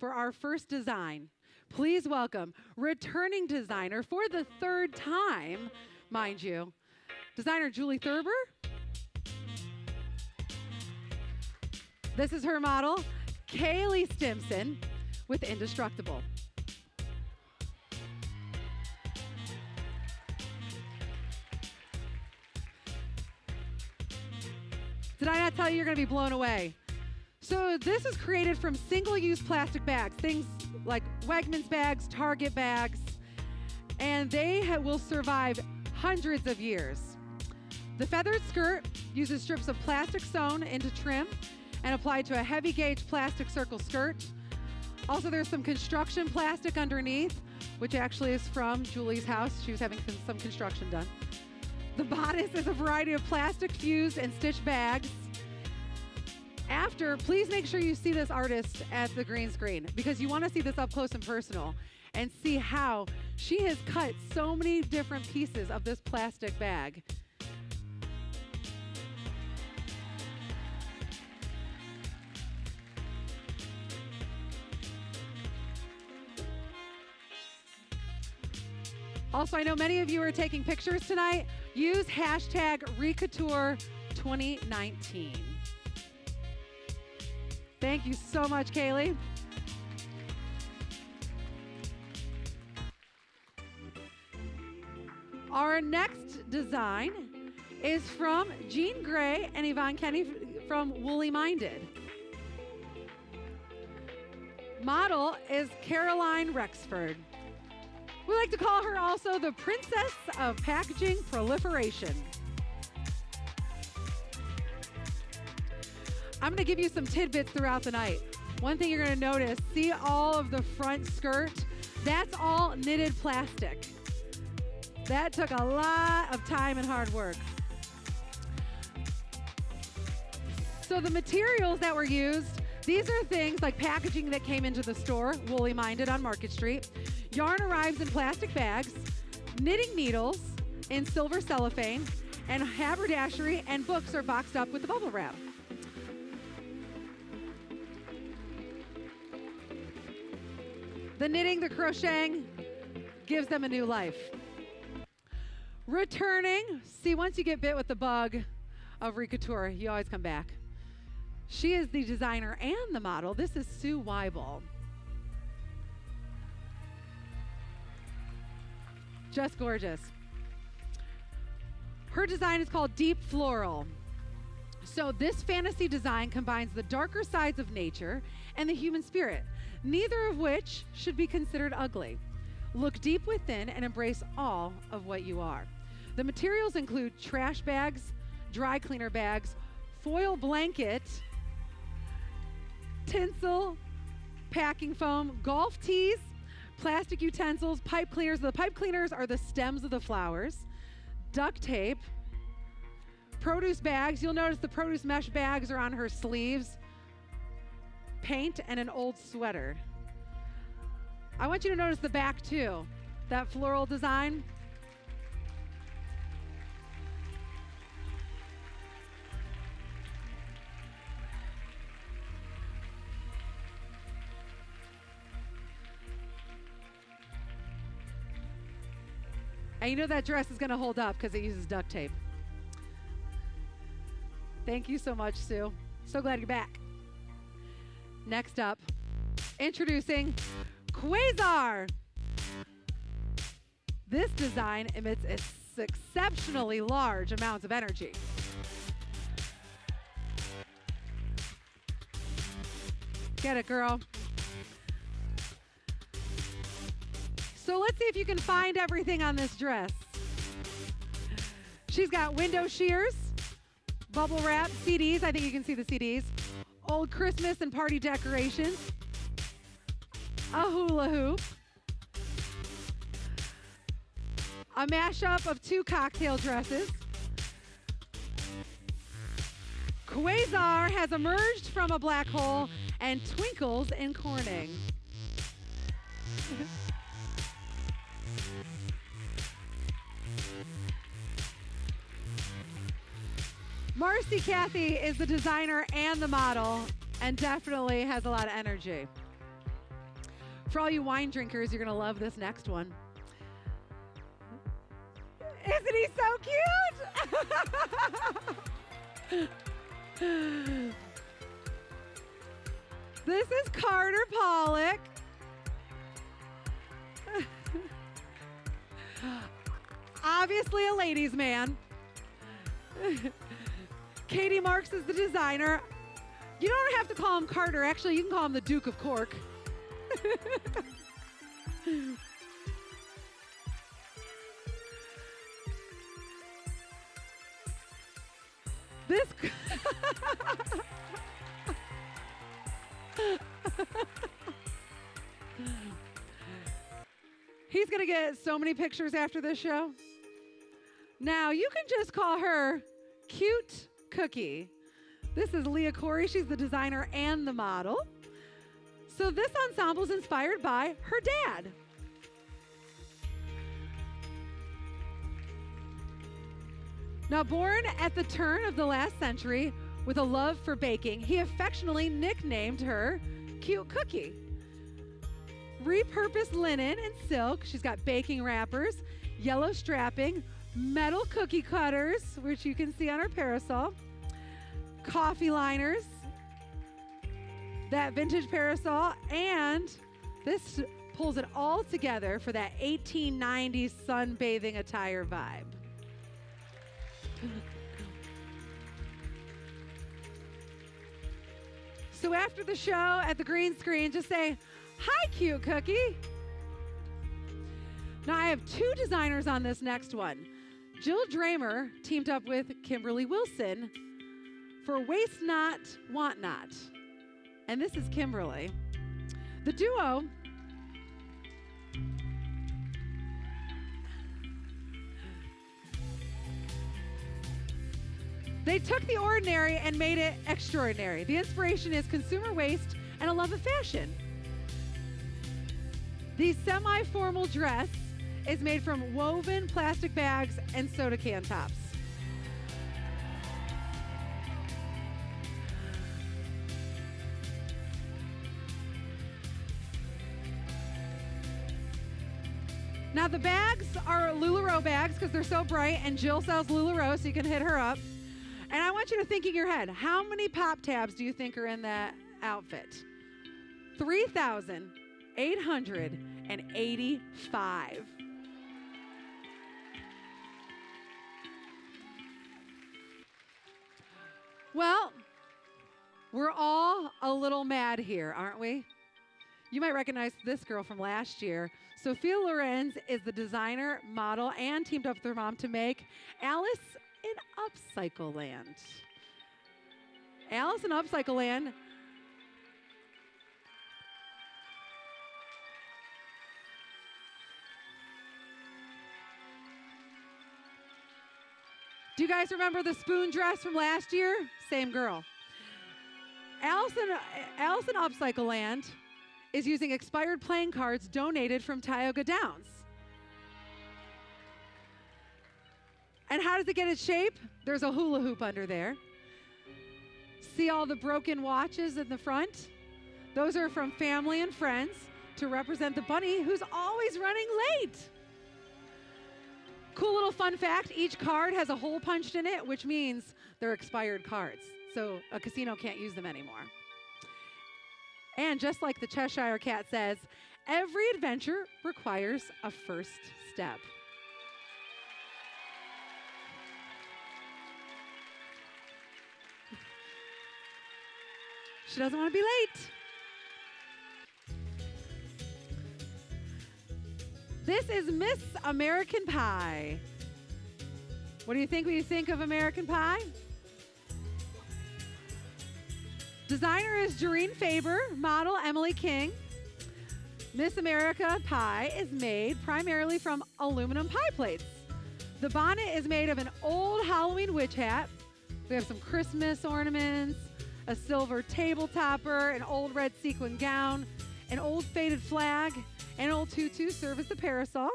for our first design. Please welcome returning designer for the third time, mind you, designer Julie Thurber. This is her model, Kaylee Stimson with Indestructible. Did I not tell you you're going to be blown away? So, this is created from single use plastic bags, things like Wegmans bags, Target bags, and they will survive hundreds of years. The feathered skirt uses strips of plastic sewn into trim and applied to a heavy gauge plastic circle skirt. Also, there's some construction plastic underneath, which actually is from Julie's house. She was having some construction done. The bodice is a variety of plastic fused and stitched bags. After, please make sure you see this artist at the green screen because you want to see this up close and personal and see how she has cut so many different pieces of this plastic bag. Also, I know many of you are taking pictures tonight. Use hashtag Recouture2019. Thank you so much, Kaylee. Our next design is from Jean Gray and Yvonne Kenny from Woolly Minded. Model is Caroline Rexford. We like to call her also the princess of packaging proliferation. I'm going to give you some tidbits throughout the night. One thing you're going to notice see all of the front skirt? That's all knitted plastic. That took a lot of time and hard work. So, the materials that were used, these are things like packaging that came into the store, Woolly Minded on Market Street. Yarn arrives in plastic bags, knitting needles in silver cellophane, and haberdashery and books are boxed up with the bubble wrap. The knitting, the crocheting gives them a new life. Returning, see, once you get bit with the bug of Recouture, you always come back. She is the designer and the model. This is Sue Weibel. Just gorgeous. Her design is called Deep Floral. So, this fantasy design combines the darker sides of nature and the human spirit, neither of which should be considered ugly. Look deep within and embrace all of what you are. The materials include trash bags, dry cleaner bags, foil blanket, tinsel, packing foam, golf tees, plastic utensils, pipe cleaners. The pipe cleaners are the stems of the flowers, duct tape, produce bags. You'll notice the produce mesh bags are on her sleeves, paint, and an old sweater. I want you to notice the back too, that floral design. And you know that dress is going to hold up because it uses duct tape. Thank you so much, Sue. So glad you're back. Next up, introducing Quasar. This design emits exceptionally large amounts of energy. Get it, girl. So let's see if you can find everything on this dress. She's got window shears, bubble wrap, CDs. I think you can see the CDs. Old Christmas and party decorations. A hula hoop. A mashup of two cocktail dresses. Quasar has emerged from a black hole and twinkles in Corning. Marcy Cathy is the designer and the model and definitely has a lot of energy. For all you wine drinkers, you're going to love this next one. Isn't he so cute? this is Carter Pollock. Obviously, a ladies' man. Katie Marks is the designer. You don't have to call him Carter. Actually, you can call him the Duke of Cork. this. He's going to get so many pictures after this show. Now, you can just call her Cute Cookie. This is Leah Corey. She's the designer and the model. So, this ensemble is inspired by her dad. Now, born at the turn of the last century with a love for baking, he affectionately nicknamed her Cute Cookie. Repurposed linen and silk, she's got baking wrappers, yellow strapping, metal cookie cutters, which you can see on our parasol, coffee liners, that vintage parasol, and this pulls it all together for that 1890s sunbathing attire vibe. so after the show at the green screen, just say, Hi, cute cookie. Now I have two designers on this next one. Jill Dramer teamed up with Kimberly Wilson for Waste Not, Want Not. And this is Kimberly. The duo They took the ordinary and made it extraordinary. The inspiration is consumer waste and a love of fashion. The semi formal dress is made from woven plastic bags and soda can tops. Now the bags are LuLaRoe bags because they're so bright, and Jill sells LuLaRoe, so you can hit her up. And I want you to think in your head, how many pop tabs do you think are in that outfit? 3,885. Well, we're all a little mad here, aren't we? You might recognize this girl from last year. Sophia Lorenz is the designer, model, and teamed up with her mom to make Alice in Upcycle Land. Alice in Upcycle Land. Do you guys remember the spoon dress from last year? Same girl. Allison, Alice in Upcycle Land is using expired playing cards donated from Tioga Downs. And how does it get its shape? There's a hula hoop under there. See all the broken watches in the front? Those are from family and friends to represent the bunny who's always running late. Cool little fun fact each card has a hole punched in it, which means they're expired cards. So a casino can't use them anymore. And just like the Cheshire Cat says, every adventure requires a first step. She doesn't want to be late. This is Miss American Pie. What do you think when you think of American Pie? Designer is Jareen Faber, model Emily King. Miss America pie is made primarily from aluminum pie plates. The bonnet is made of an old Halloween witch hat. We have some Christmas ornaments, a silver table topper, an old red sequin gown, an old faded flag, an old tutu serve as the parasol.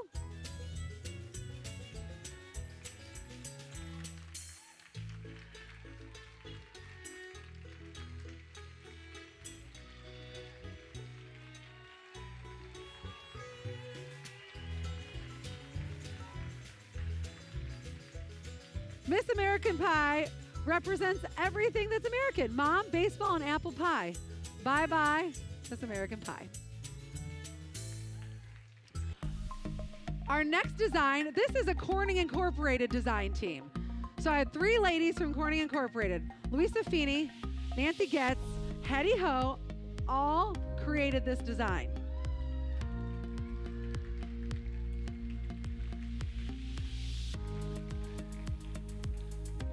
Miss American Pie represents everything that's American mom, baseball, and apple pie. Bye bye. Miss American Pie. Our next design this is a Corning Incorporated design team. So I had three ladies from Corning Incorporated Louisa Feeney, Nancy Getz, Hetty Ho, all created this design.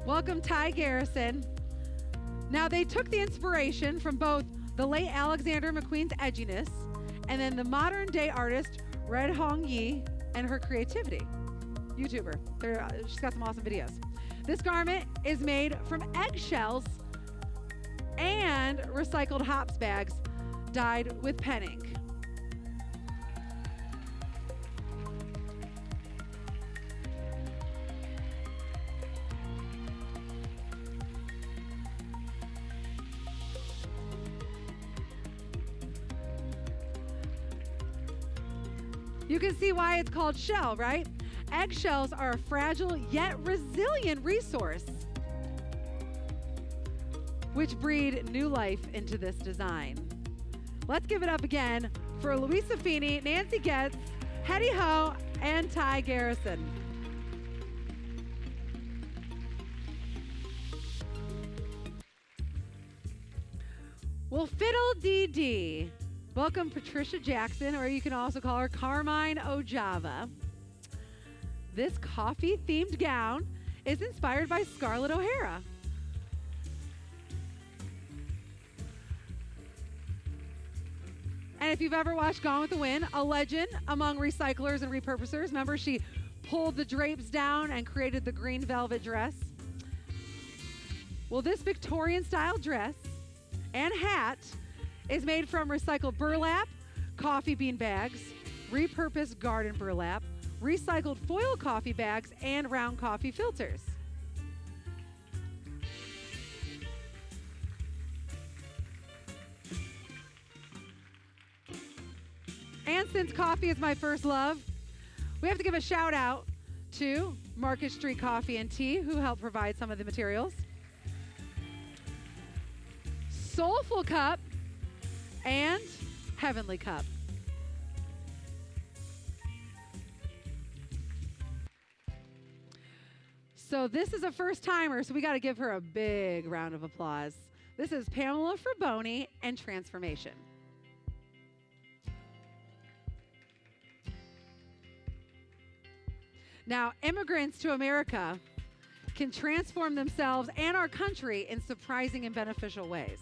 Welcome, Ty Garrison. Now, they took the inspiration from both the late Alexander McQueen's edginess and then the modern day artist Red Hong Yi and her creativity. YouTuber. Uh, she's got some awesome videos. This garment is made from eggshells and recycled hops bags dyed with pen ink. See why it's called shell, right? Eggshells are a fragile yet resilient resource which breed new life into this design. Let's give it up again for Louisa Feeney, Nancy Getz, Hetty Ho, and Ty Garrison. Well, Fiddle DD. Welcome, Patricia Jackson, or you can also call her Carmine Ojava. This coffee themed gown is inspired by Scarlett O'Hara. And if you've ever watched Gone with the Wind, a legend among recyclers and repurposers, remember she pulled the drapes down and created the green velvet dress? Well, this Victorian style dress and hat is made from recycled burlap, coffee bean bags, repurposed garden burlap, recycled foil coffee bags, and round coffee filters. And since coffee is my first love, we have to give a shout out to Market Street Coffee and Tea, who helped provide some of the materials. Soulful Cup and Heavenly Cup. So this is a first timer, so we got to give her a big round of applause. This is Pamela Fraboni and Transformation. Now, immigrants to America can transform themselves and our country in surprising and beneficial ways,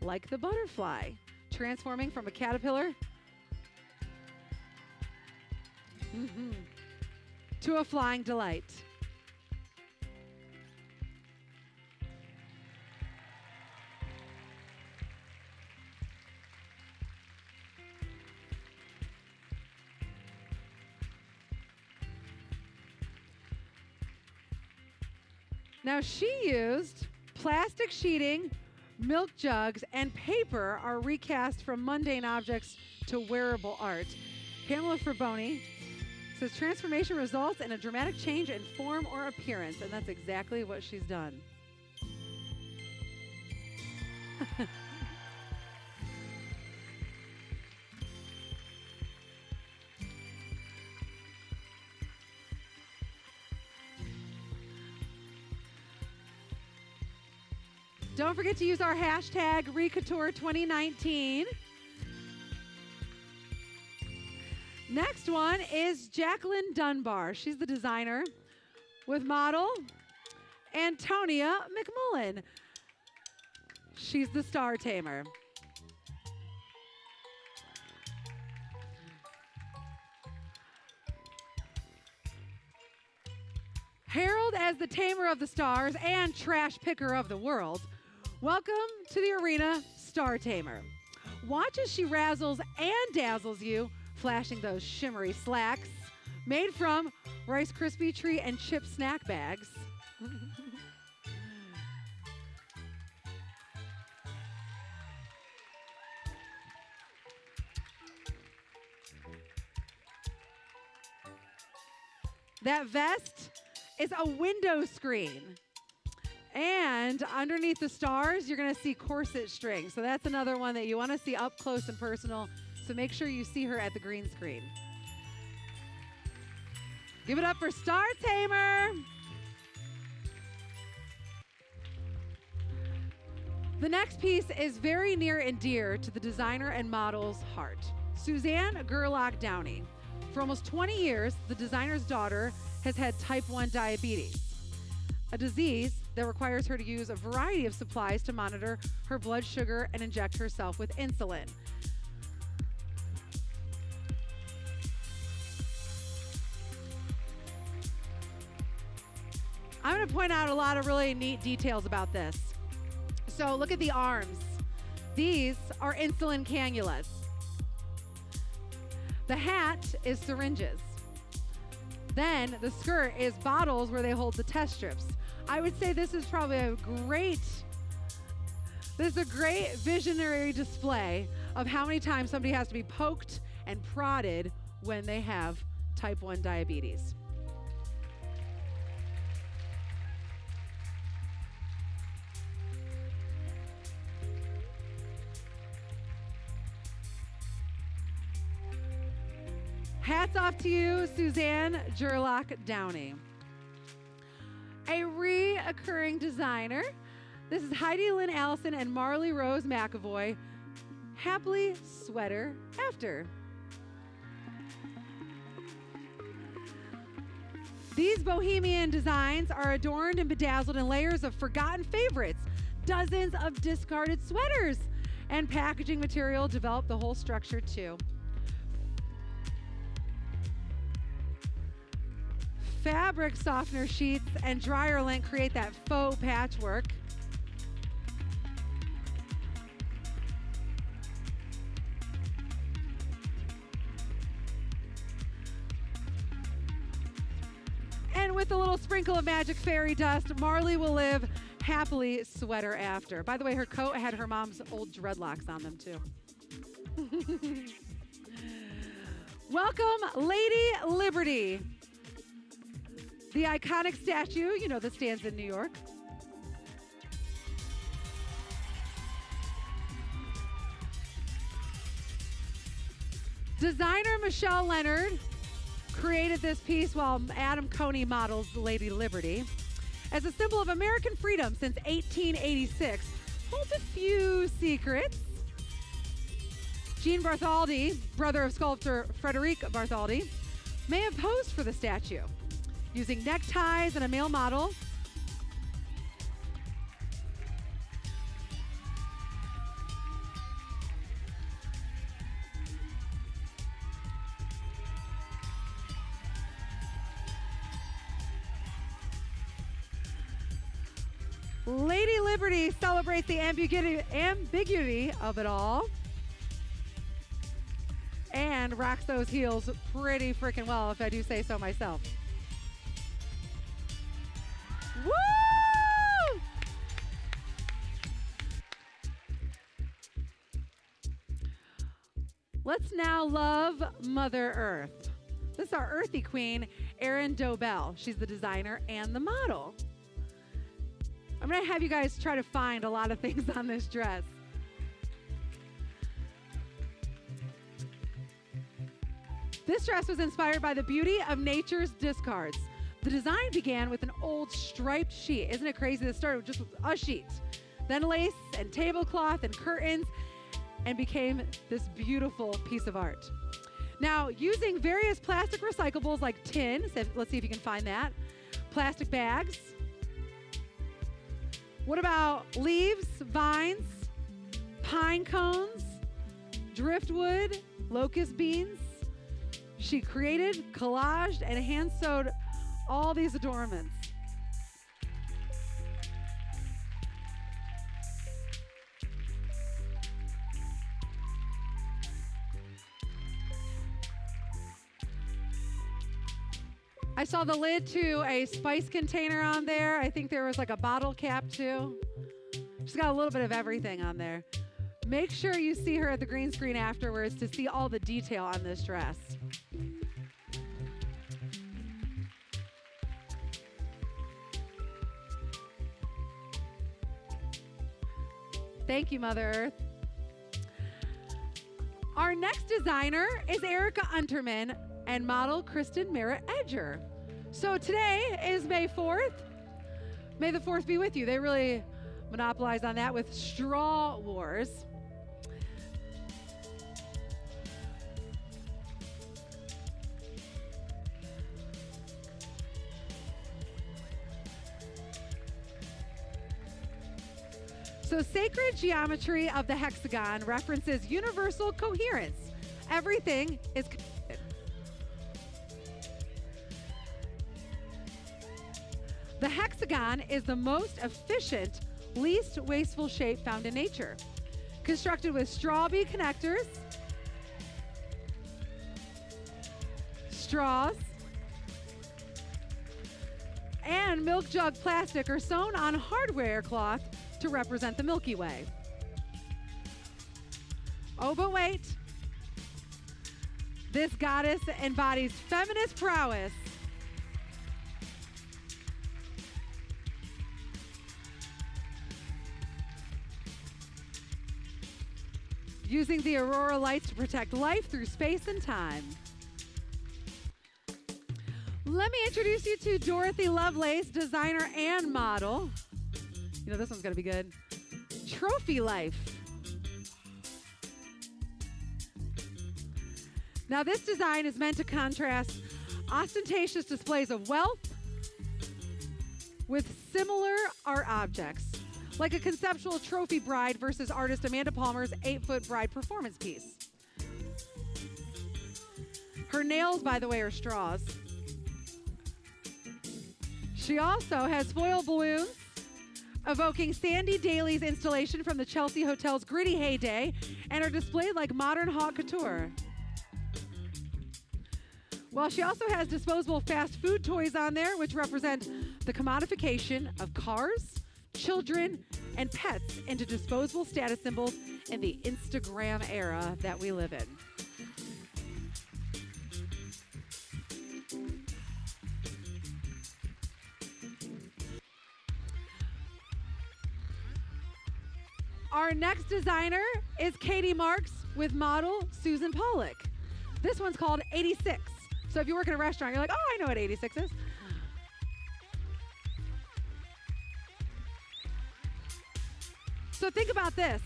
like the butterfly, transforming from a caterpillar to a flying delight. Now, she used plastic sheeting, milk jugs, and paper are recast from mundane objects to wearable art. Pamela Fraboni says transformation results in a dramatic change in form or appearance, and that's exactly what she's done. Don't forget to use our hashtag Recouture2019. Next one is Jacqueline Dunbar. She's the designer with model Antonia McMullen. She's the star tamer. Harold as the tamer of the stars and trash picker of the world. Welcome to the arena, Star Tamer. Watch as she razzles and dazzles you, flashing those shimmery slacks made from Rice Krispie Treat and chip snack bags. that vest is a window screen. And underneath the stars, you're going to see corset strings. So that's another one that you want to see up close and personal. So make sure you see her at the green screen. Give it up for Star Tamer. The next piece is very near and dear to the designer and model's heart. Suzanne Gerlach Downey. For almost 20 years, the designer's daughter has had type 1 diabetes, a disease that requires her to use a variety of supplies to monitor her blood sugar and inject herself with insulin. I'm going to point out a lot of really neat details about this. So, look at the arms. These are insulin cannulas. The hat is syringes. Then the skirt is bottles where they hold the test strips. I would say this is probably a great this is a great visionary display of how many times somebody has to be poked and prodded when they have type 1 diabetes. Hats off to you, Suzanne Gerlach Downey. A reoccurring designer. This is Heidi Lynn Allison and Marley Rose McAvoy. Happily Sweater After. These bohemian designs are adorned and bedazzled in layers of forgotten favorites, dozens of discarded sweaters, and packaging material developed the whole structure too. Fabric softener sheets and dryer lint create that faux patchwork. And with a little sprinkle of magic fairy dust, Marley will live happily sweater after. By the way, her coat had her mom's old dreadlocks on them too. Welcome, Lady Liberty. The iconic statue, you know, that stands in New York. Designer Michelle Leonard created this piece while Adam Coney models the Lady Liberty. As a symbol of American freedom since 1886, holds a few secrets. Jean Bartholdi, brother of sculptor Frederic Bartholdi, may have posed for the statue using neckties and a male model. Lady Liberty celebrates the ambiguity, ambiguity of it all and rocks those heels pretty freaking well, if I do say so myself. Let's now love Mother Earth. This is our earthy queen, Erin Dobell. She's the designer and the model. I'm going to have you guys try to find a lot of things on this dress. This dress was inspired by the beauty of nature's discards. The design began with an old striped sheet. Isn't it crazy? This started with just a sheet, then lace and tablecloth and curtains, and became this beautiful piece of art. Now, using various plastic recyclables like tin, so let's see if you can find that, plastic bags. What about leaves, vines, pine cones, driftwood, locust beans? She created, collaged, and hand sewed all these adornments. I saw the lid to a spice container on there. I think there was like a bottle cap too. She's got a little bit of everything on there. Make sure you see her at the green screen afterwards to see all the detail on this dress. Thank you, Mother Earth. Our next designer is Erica Unterman, and model Kristen Merritt Edger. So today is May 4th. May the 4th be with you. They really monopolized on that with Straw Wars. So, sacred geometry of the hexagon references universal coherence. Everything is The hexagon is the most efficient, least wasteful shape found in nature. Constructed with straw bead connectors, straws, and milk jug plastic are sewn on hardware cloth to represent the Milky Way. Oh, but wait. This goddess embodies feminist prowess. Using the aurora lights to protect life through space and time. Let me introduce you to Dorothy Lovelace, designer and model. You know, this one's going to be good. Trophy Life. Now, this design is meant to contrast ostentatious displays of wealth with similar art objects, like a conceptual trophy bride versus artist Amanda Palmer's eight foot bride performance piece. Her nails, by the way, are straws. She also has foil balloons evoking Sandy Daly's installation from the Chelsea Hotel's gritty heyday and are displayed like modern haute couture. Well, she also has disposable fast food toys on there, which represent the commodification of cars, children, and pets into disposable status symbols in the Instagram era that we live in. Our next designer is Katie Marks with model Susan Pollock. This one's called 86. So if you work in a restaurant, you're like, oh, I know what 86 is. So think about this.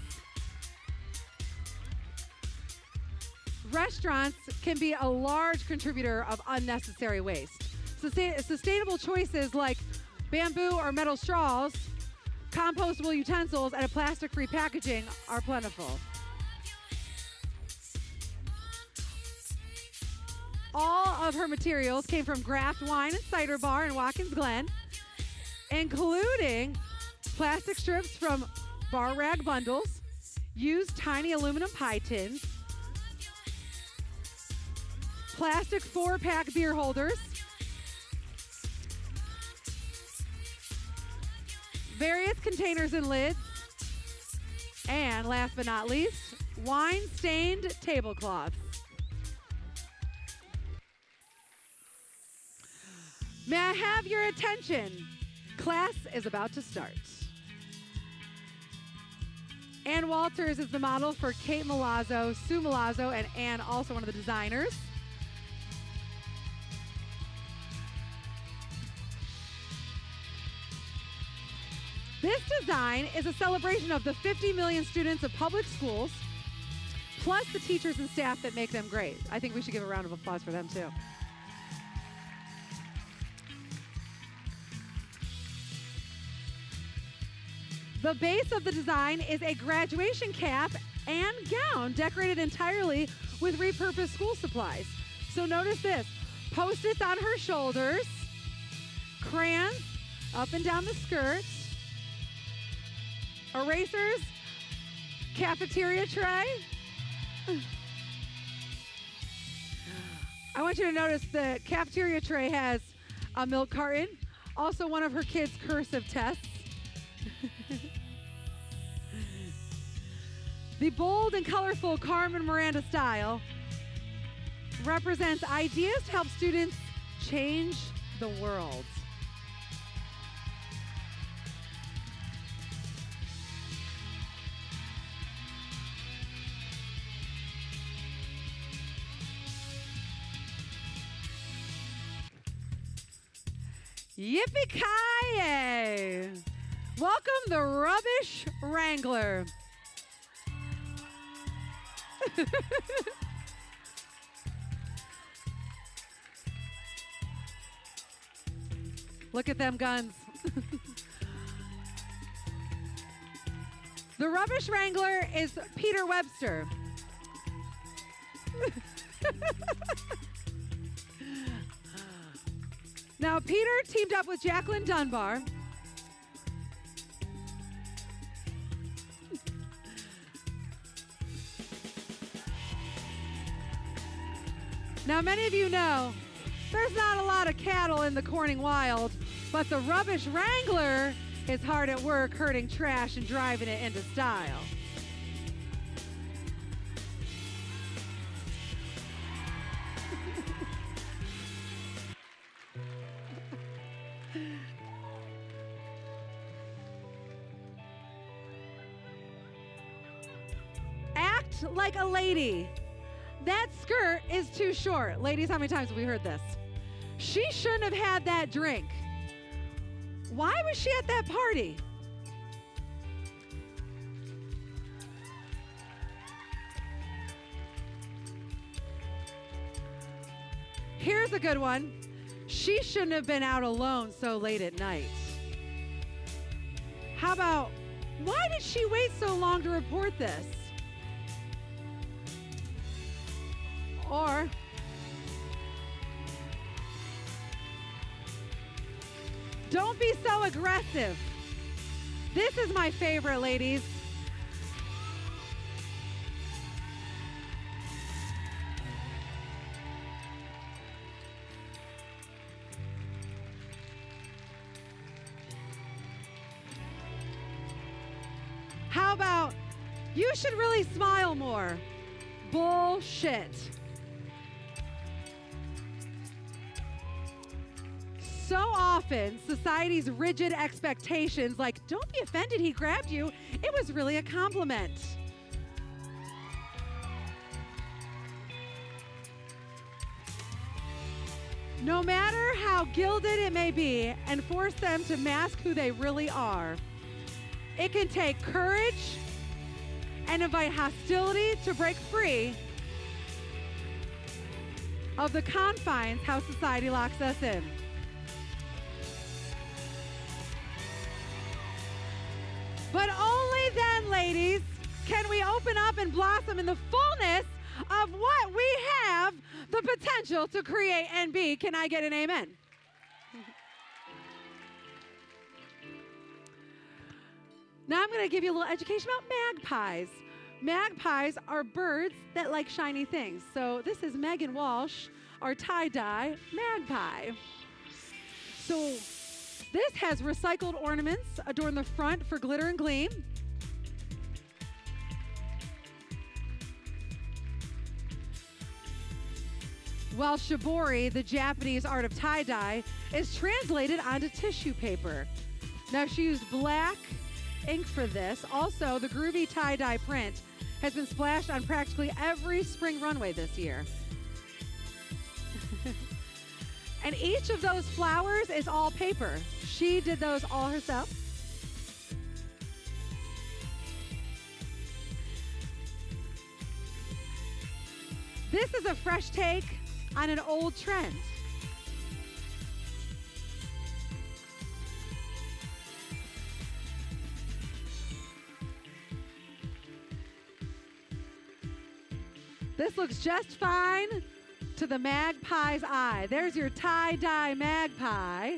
Restaurants can be a large contributor of unnecessary waste. Sustain- sustainable choices like bamboo or metal straws compostable utensils, and a plastic free packaging are plentiful. All of her materials came from Graft Wine and Cider Bar in Watkins Glen, including plastic strips from bar rag bundles, used tiny aluminum pie tins, plastic four pack beer holders, various containers and lids, and last but not least, wine stained tablecloths. May I have your attention? Class is about to start. Ann Walters is the model for Kate Milazzo, Sue Milazzo, and Ann, also one of the designers. This design is a celebration of the 50 million students of public schools, plus the teachers and staff that make them great. I think we should give a round of applause for them too. The base of the design is a graduation cap and gown decorated entirely with repurposed school supplies. So notice this post its on her shoulders, crayons up and down the skirt, erasers, cafeteria tray. I want you to notice the cafeteria tray has a milk carton, also one of her kids' cursive tests. The bold and colorful Carmen Miranda style represents ideas to help students change the world. Yippee-ki-yay! Welcome the Rubbish Wrangler. Look at them guns. the Rubbish Wrangler is Peter Webster. now, Peter teamed up with Jacqueline Dunbar. Now, many of you know there's not a lot of cattle in the Corning Wild, but the Rubbish Wrangler is hard at work herding trash and driving it into style. Act like a lady. That skirt is too short. Ladies, how many times have we heard this? She shouldn't have had that drink. Why was she at that party? Here's a good one. She shouldn't have been out alone so late at night. How about, why did she wait so long to report this? Or, don't be so aggressive. This is my favorite, ladies. How about you should really smile more? Bullshit. So often, society's rigid expectations, like, don't be offended he grabbed you, it was really a compliment. No matter how gilded it may be, and force them to mask who they really are, it can take courage and invite hostility to break free of the confines how society locks us in. The fullness of what we have the potential to create and be. Can I get an amen? Now I'm going to give you a little education about magpies. Magpies are birds that like shiny things. So this is Megan Walsh, our tie-dye magpie. So this has recycled ornaments adorn the front for glitter and gleam. While shibori, the Japanese art of tie-dye, is translated onto tissue paper. Now she used black ink for this. Also, the groovy tie-dye print has been splashed on practically every spring runway this year. and each of those flowers is all paper. She did those all herself. This is a fresh take on an old trend. This looks just fine to the magpie's eye. There's your tie-dye magpie,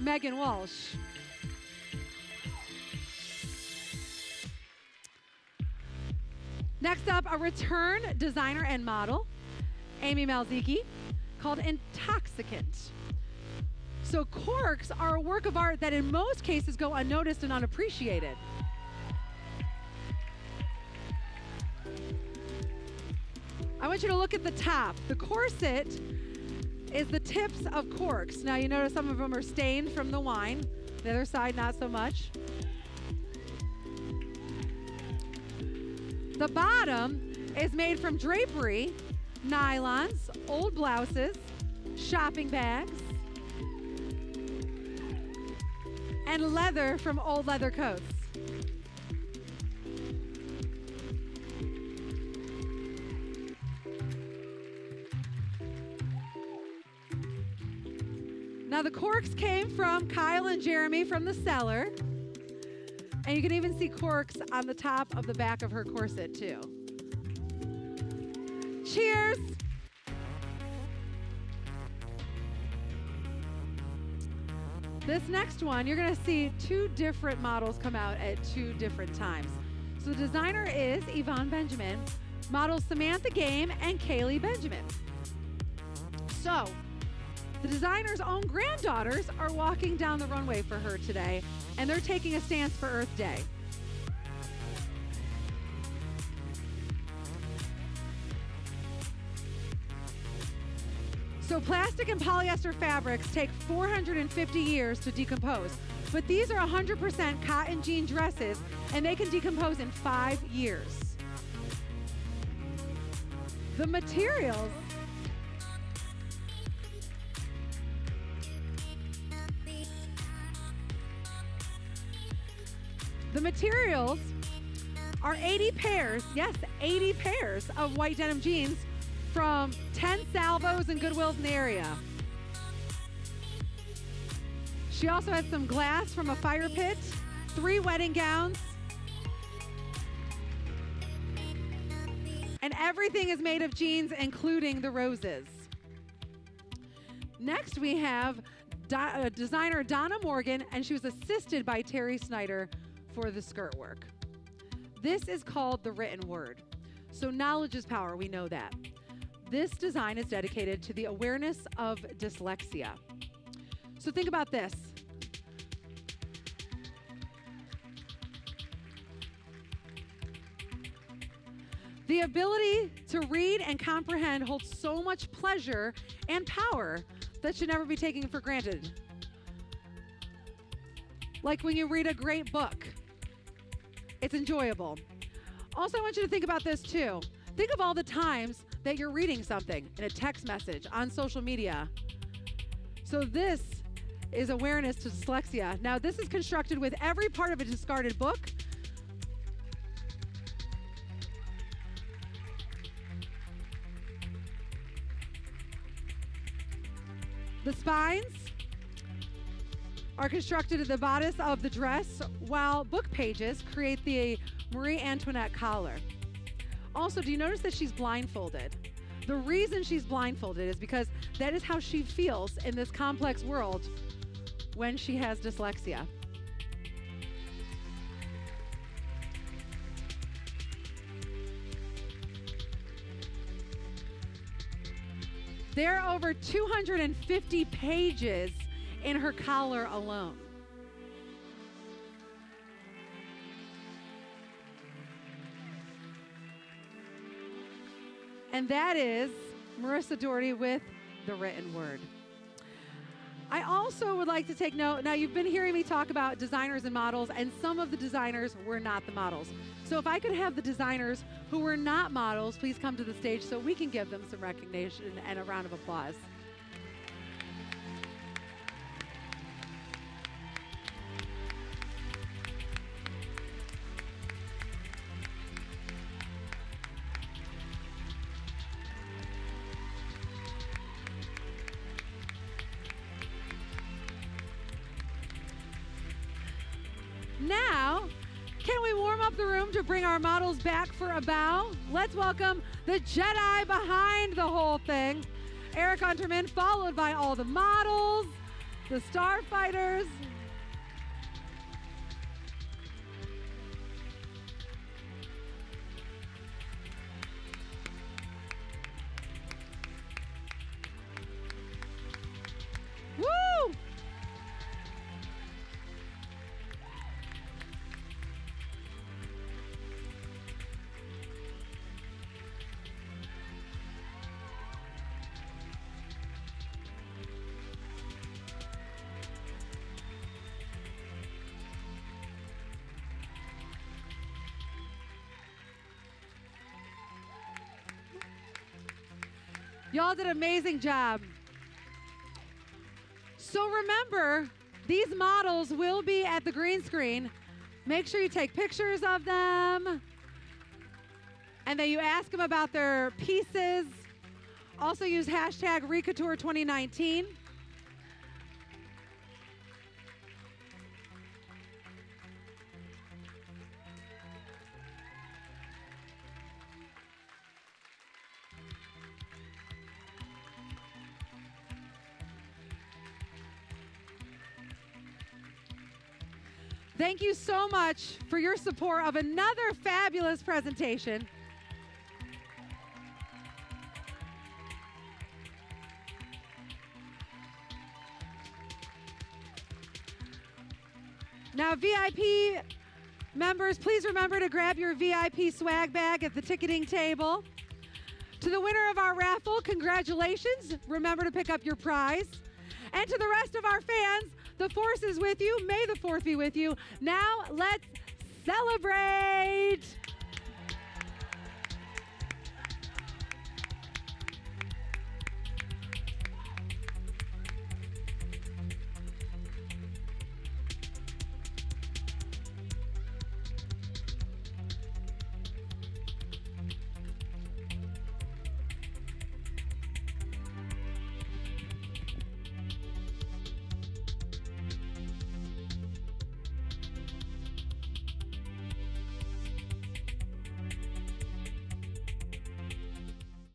Megan Walsh. Next up, a return designer and model, Amy Malziki, called Intoxicant. So corks are a work of art that in most cases go unnoticed and unappreciated. I want you to look at the top. The corset is the tips of corks. Now you notice some of them are stained from the wine. The other side, not so much. The bottom is made from drapery, nylons, old blouses, shopping bags, and leather from old leather coats. Now the corks came from Kyle and Jeremy from the cellar. And you can even see corks on the top of the back of her corset too. Cheers! This next one, you're gonna see two different models come out at two different times. So the designer is Yvonne Benjamin, models Samantha Game and Kaylee Benjamin. So, the designer's own granddaughters are walking down the runway for her today, and they're taking a stance for Earth Day. So plastic and polyester fabrics take 450 years to decompose, but these are 100% cotton jean dresses, and they can decompose in five years. The materials The materials are 80 pairs, yes, 80 pairs of white denim jeans from 10 salvos and Goodwills in the area. She also has some glass from a fire pit, three wedding gowns, and everything is made of jeans, including the roses. Next, we have uh, designer Donna Morgan, and she was assisted by Terry Snyder for the skirt work. This is called the written word. So, knowledge is power, we know that. This design is dedicated to the awareness of dyslexia. So, think about this. The ability to read and comprehend holds so much pleasure and power that should never be taken for granted. Like when you read a great book, it's enjoyable. Also, I want you to think about this too. Think of all the times that you're reading something in a text message, on social media. So, this is awareness to dyslexia. Now, this is constructed with every part of a discarded book. The spines are constructed at the bodice of the dress, while book pages create the Marie Antoinette collar. Also, do you notice that she's blindfolded? The reason she's blindfolded is because that is how she feels in this complex world when she has dyslexia. There are over 250 pages in her collar alone. And that is Marissa Doherty with the written word. I also would like to take note. Now, you've been hearing me talk about designers and models, and some of the designers were not the models. So, if I could have the designers who were not models, please come to the stage so we can give them some recognition and a round of applause. To bring our models back for a bow? Let's welcome the Jedi behind the whole thing, Eric Unterman, followed by all the models, the starfighters. Y'all did an amazing job. So remember, These models will be at the green screen. Make sure you take pictures of them and then you ask them about their pieces. Also use hashtag ReCouture 2019. Thank you so much for your support of another fabulous presentation. Now, VIP members, please remember to grab your VIP swag bag at the ticketing table. To the winner of our raffle, congratulations. Remember to pick up your prize. And to the rest of our fans, the force is with you. May the fourth be with you. Now, let's celebrate.